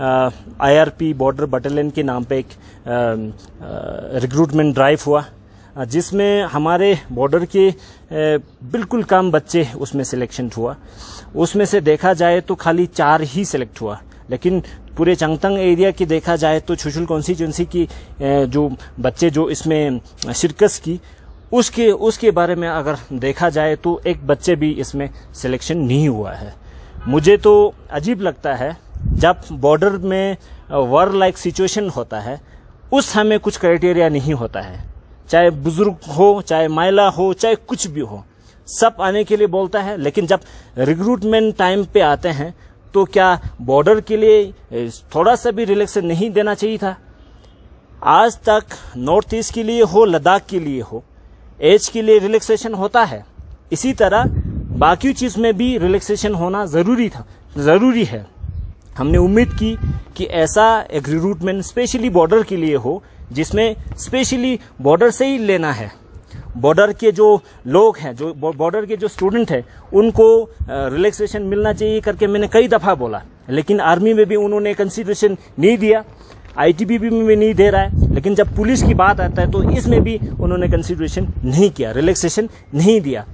IRP border battalion के नाम पे एक रिक्रूटमेंट ड्राइव हुआ जिसमें हमारे बॉर्डर के अ, बिल्कुल कम बच्चे उसमें सिलेक्शन हुआ। उसमें से देखा जाए तो खाली चार ही सिलेक्ट हुआ लेकिन पूरे चंगतंग एरिया की देखा जाए तो छुशुल कॉन्स्टिट्यूंसी की जो बच्चे जो इसमें शिरकत की उसके उसके बारे में अगर देखा जाए तो एक बच्चे भी इसमें सिलेक्शन नहीं हुआ है। मुझे तो अजीब लगता है जब बॉर्डर में वर लाइक सिचुएशन होता है, उस हमें कुछ क्राइटेरिया नहीं होता है। चाहे बुज़ुर्ग हो, चाहे महिला हो, चाहे कुछ भी हो, सब आने के लिए बोलता है। लेकिन जब रिक्रूटमेंट टाइम पे आते हैं तो क्या बॉर्डर के लिए थोड़ा सा भी रिलैक्सेशन नहीं देना चाहिए था? आज तक नॉर्थ ईस्ट के लिए हो, लद्दाख के लिए हो एज के लिए रिलैक्सेशन होता है। इसी तरह बाकी चीज़ में भी रिलैक्सेशन होना ज़रूरी था, ज़रूरी है। हमने उम्मीद की कि ऐसा एक रिक्रूटमेंट स्पेशली बॉर्डर के लिए हो, जिसमें स्पेशली बॉर्डर से ही लेना है। बॉर्डर के जो लोग हैं, जो बॉर्डर के जो स्टूडेंट हैं, उनको रिलैक्सेशन मिलना चाहिए करके मैंने कई दफ़ा बोला। लेकिन आर्मी में भी उन्होंने कंसिडरेशन नहीं दिया। आईटीबीपी में भी नहीं दे रहा है। लेकिन जब पुलिस की बात आता है तो इसमें भी उन्होंने कंसिडरेशन नहीं किया रिलैक्सेशन नहीं दिया।